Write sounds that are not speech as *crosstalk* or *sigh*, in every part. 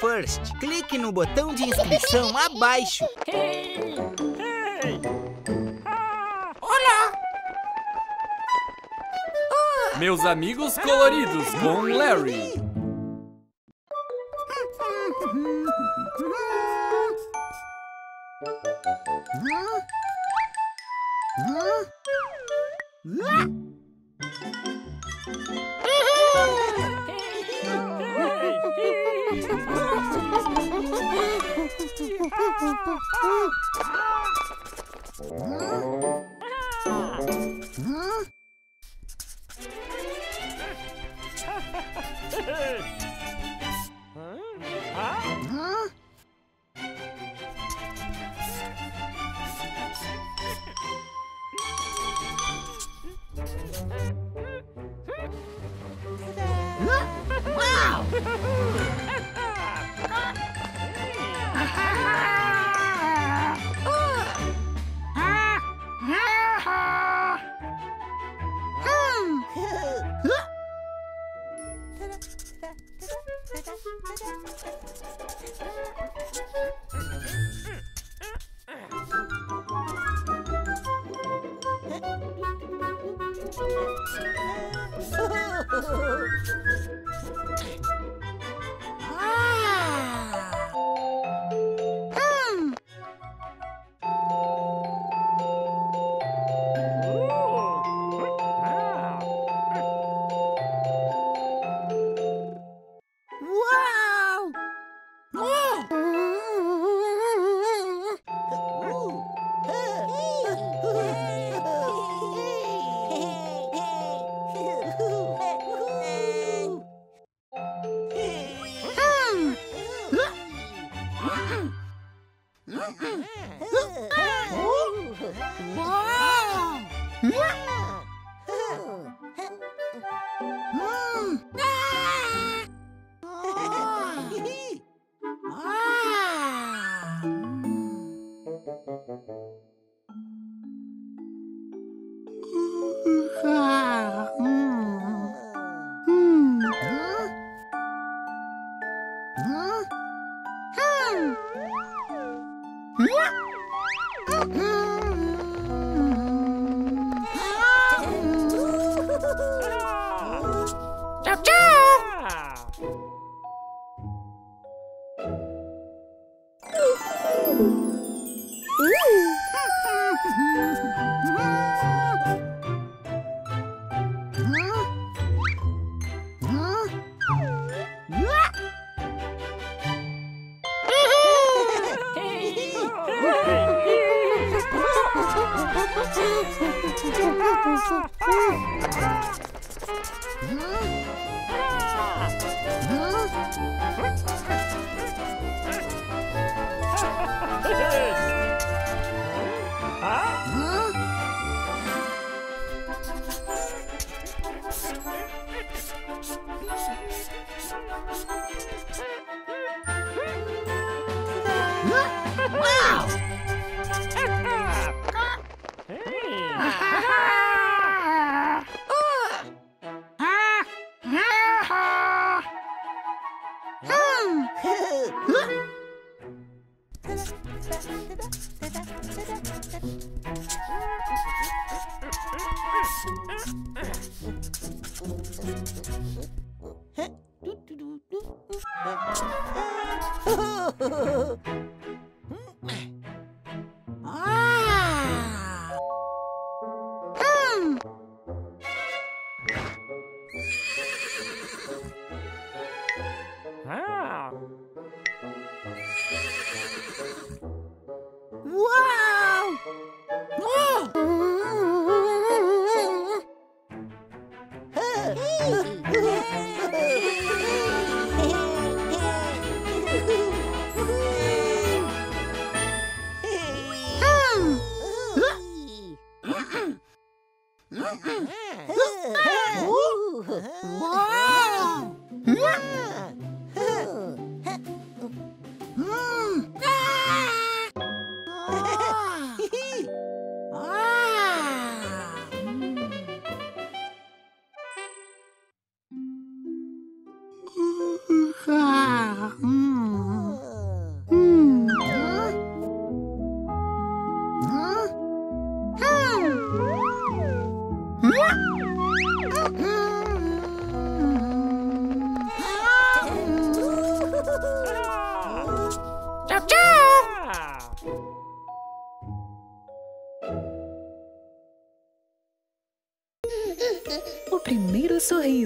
First. Clique no botão de inscrição abaixo. Olá! Meus amigos coloridos com Larry. うわっ、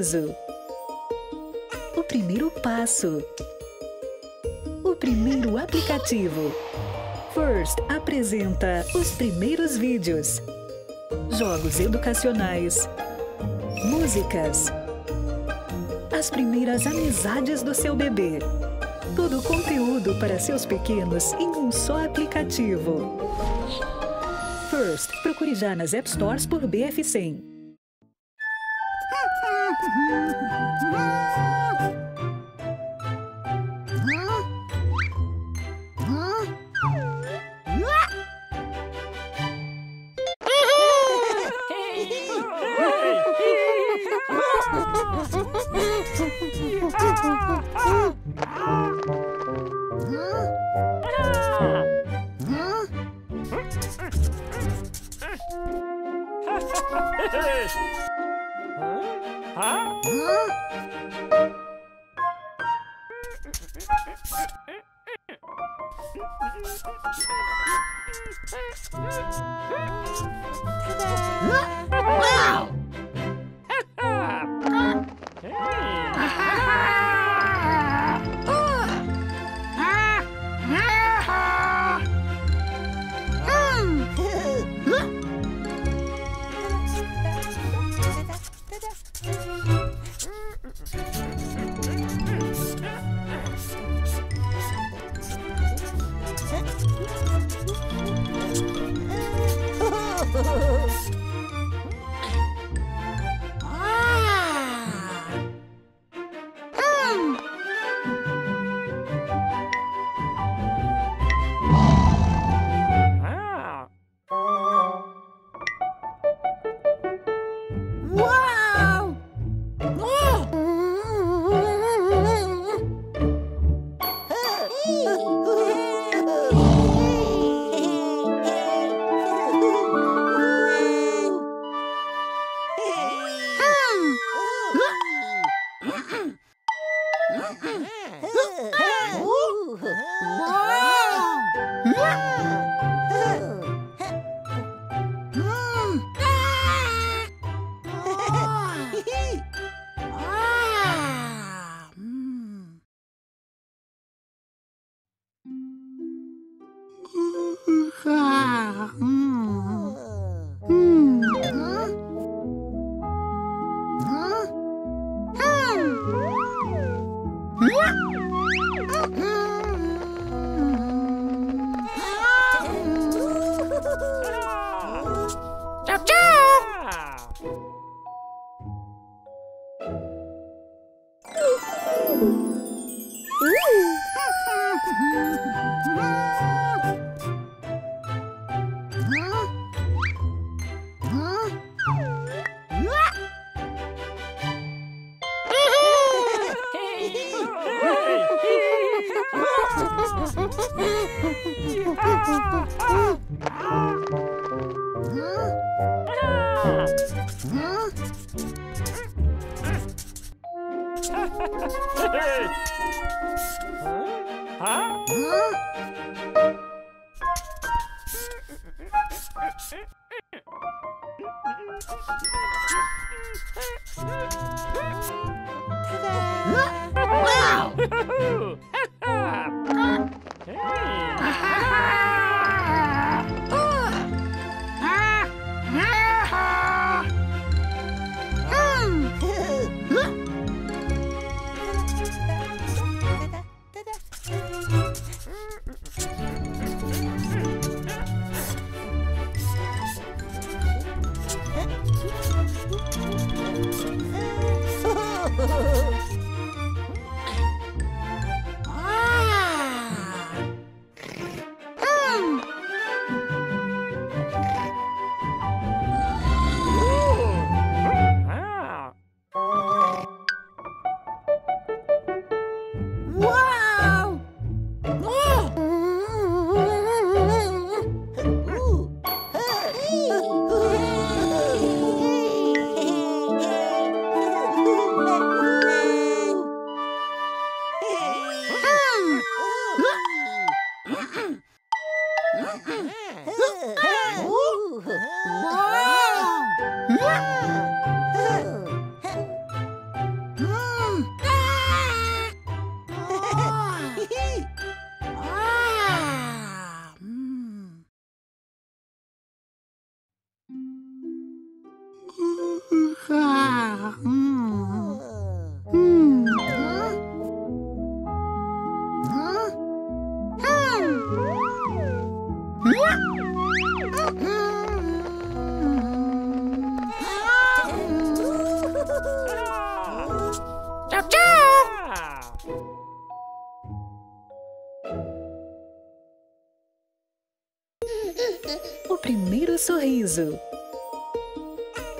sorriso. O primeiro passo. O primeiro aplicativo. First apresenta os primeiros vídeos. Jogos educacionais. Músicas. As primeiras amizades do seu bebê. Todo o conteúdo para seus pequenos em um só aplicativo. First, procure já nas App Stores por BF100. Hey! *laughs* Wow! *laughs* Wow! primeiro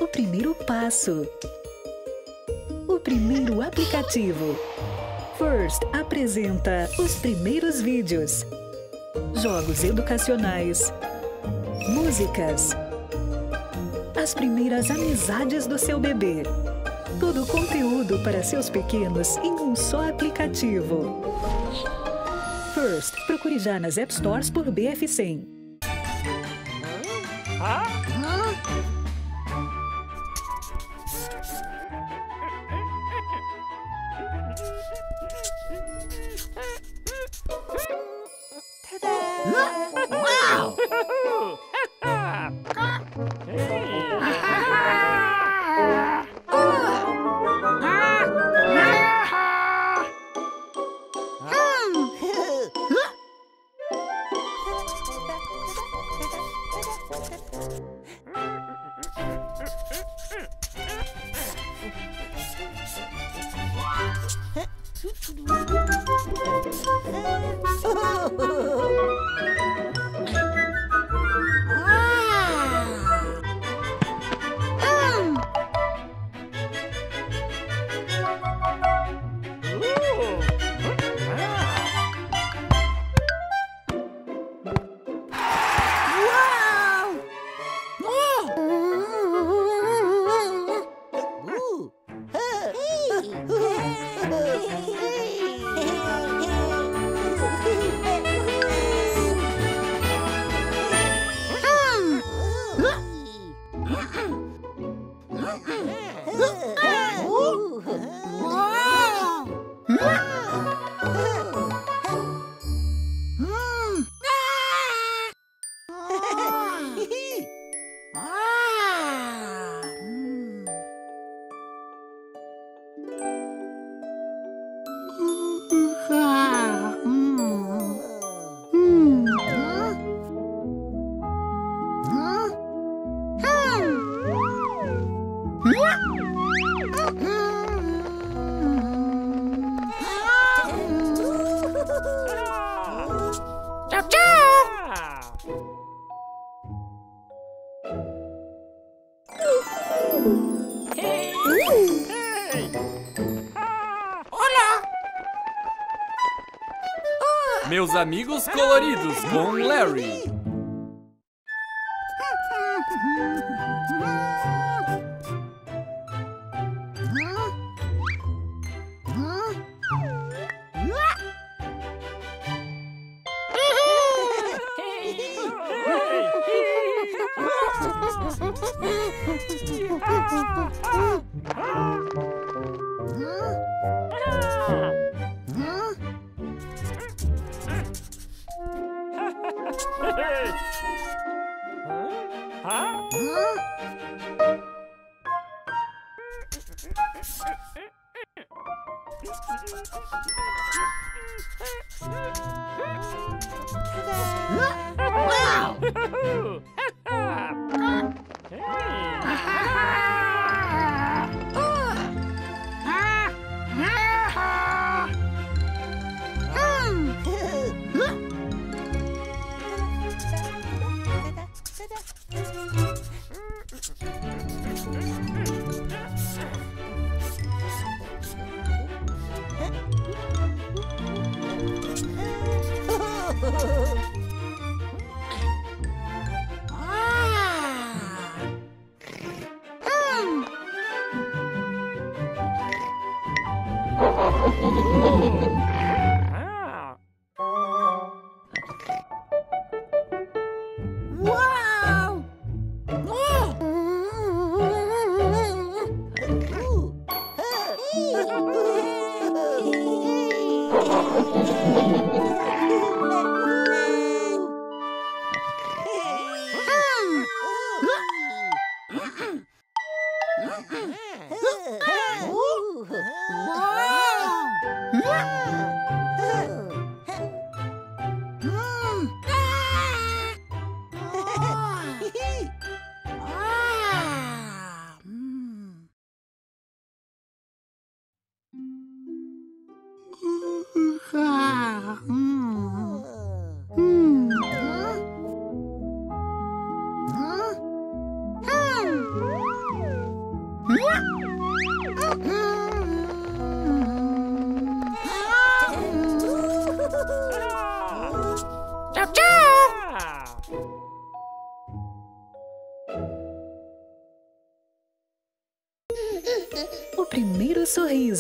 O primeiro passo. O primeiro aplicativo. First apresenta os primeiros vídeos. Jogos educacionais. Músicas. As primeiras amizades do seu bebê. Todo o conteúdo para seus pequenos em um só aplicativo. First, procure já nas App Stores por BF100. Huh? Amigos coloridos com Larry. *laughs* Wow! Oh, *laughs*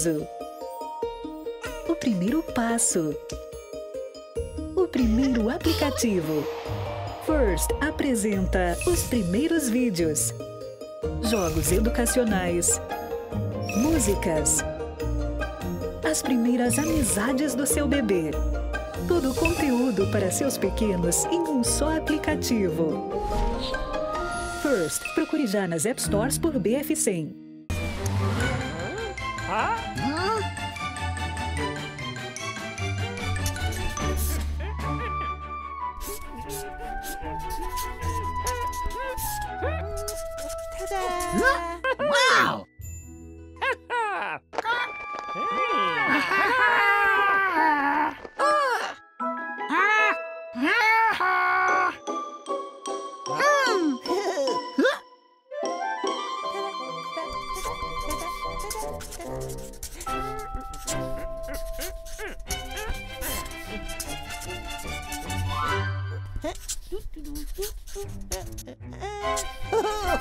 sorriso. O primeiro passo. O primeiro aplicativo. First apresenta os primeiros vídeos. Jogos educacionais. Músicas. As primeiras amizades do seu bebê. Todo o conteúdo para seus pequenos em um só aplicativo. First, procure já nas App Stores por BF100. Wow!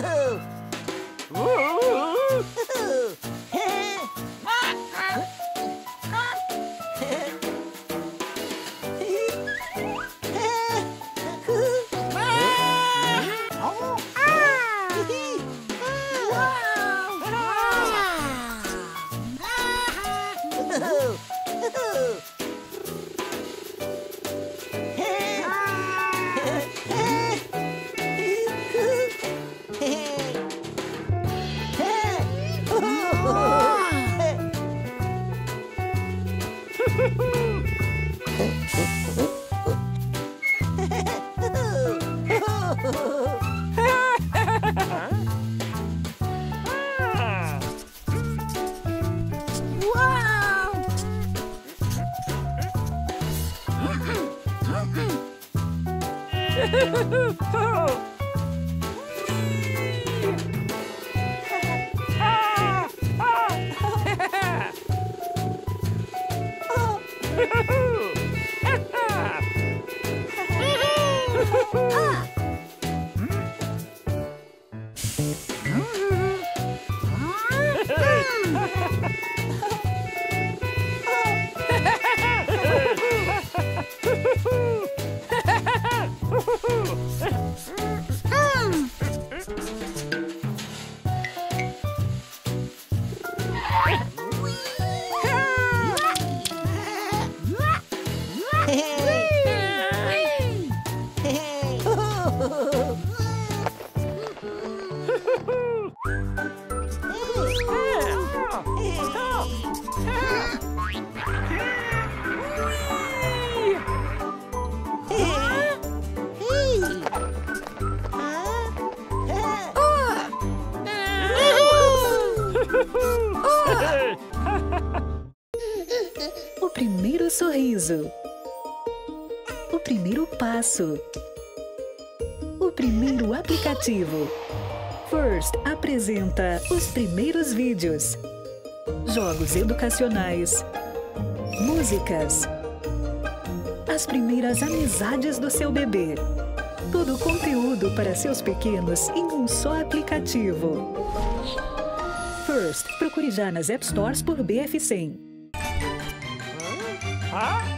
Oh. ¿eh? ¿eh? First apresenta os primeiros vídeos. Jogos educacionais. Músicas. As primeiras amizades do seu bebê. Todo o conteúdo para seus pequenos em um só aplicativo. First, procure já nas App Stores por BF100. Wow!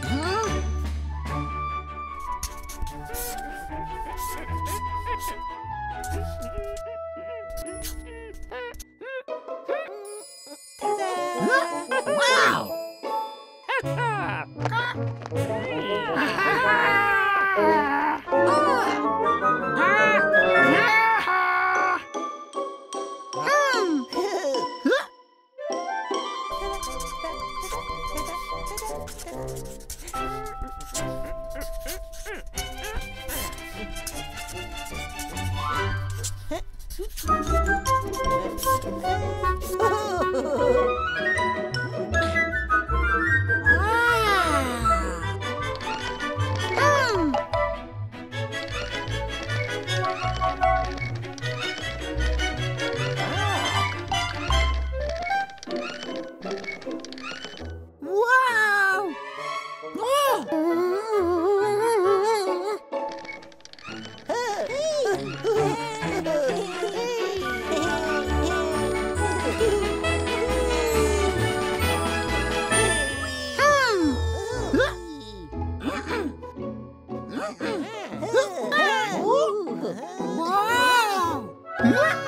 What?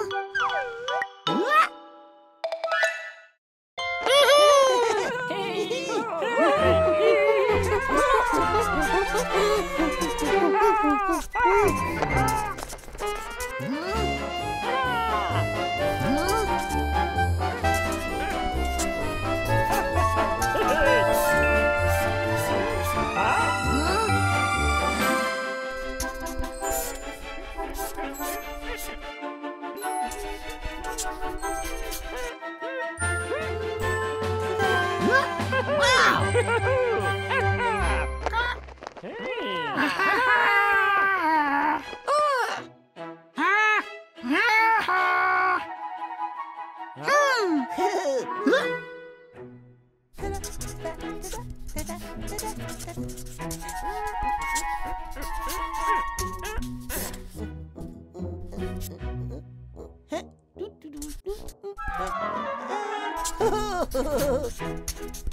Huh? Ha ha ha ha!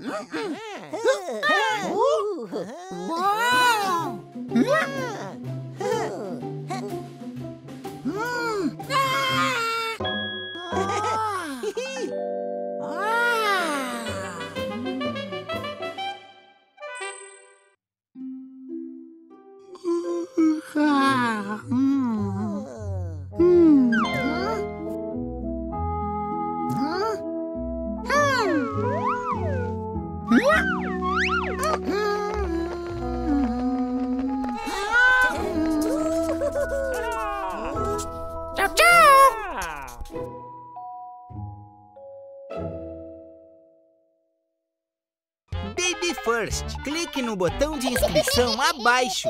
Mm-hmm. Wow! First. Clique no botão de inscrição abaixo.